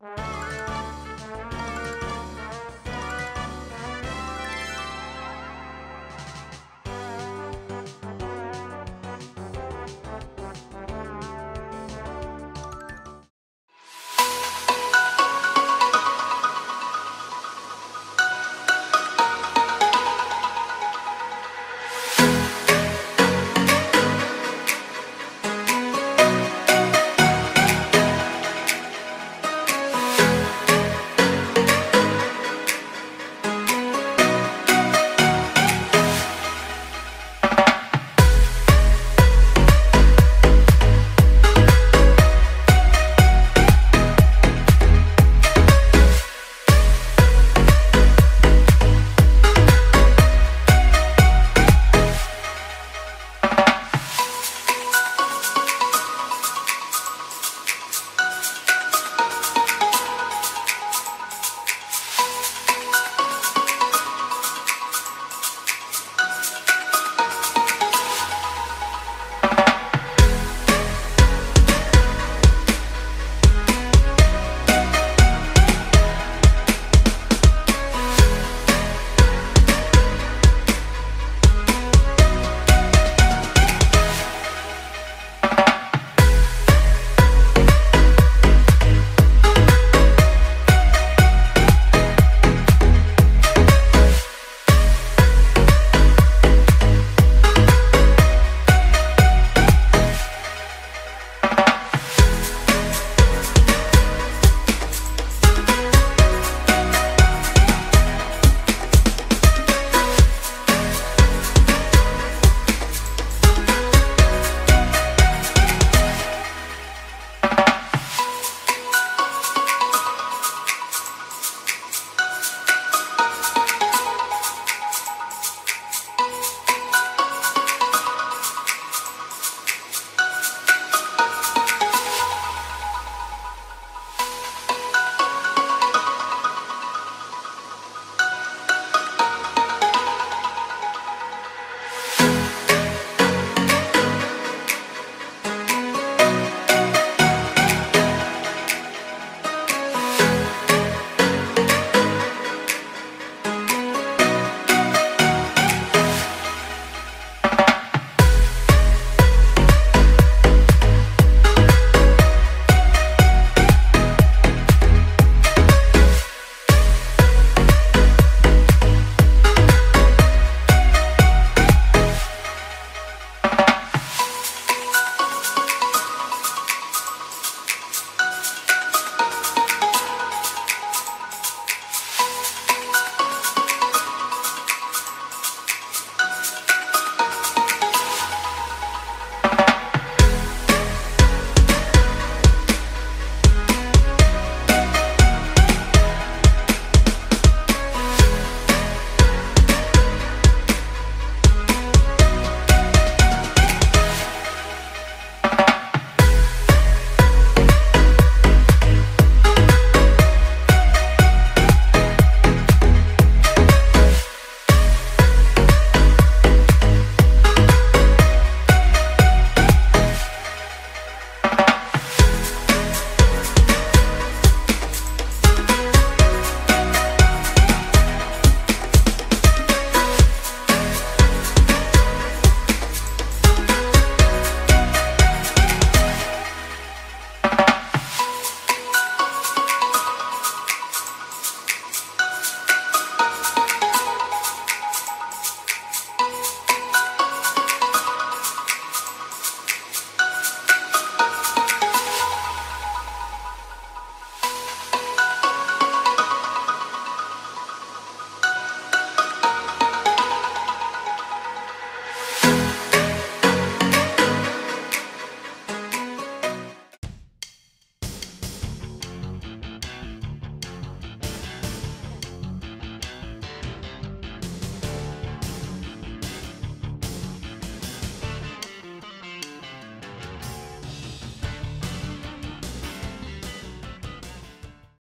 Bye.